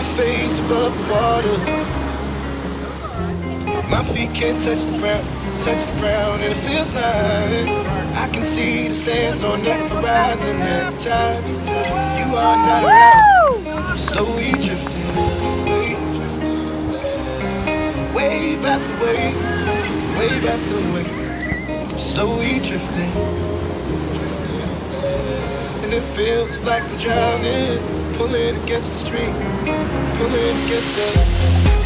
My face above the water. My feet can't touch the ground, touch the ground, and it feels like I can see the sands on the horizon at the time. You are not around. I'm slowly drifting away, wave after wave, wave after wave. I'm slowly drifting and it feels like I'm drowning, pulling against the stream, pulling against the.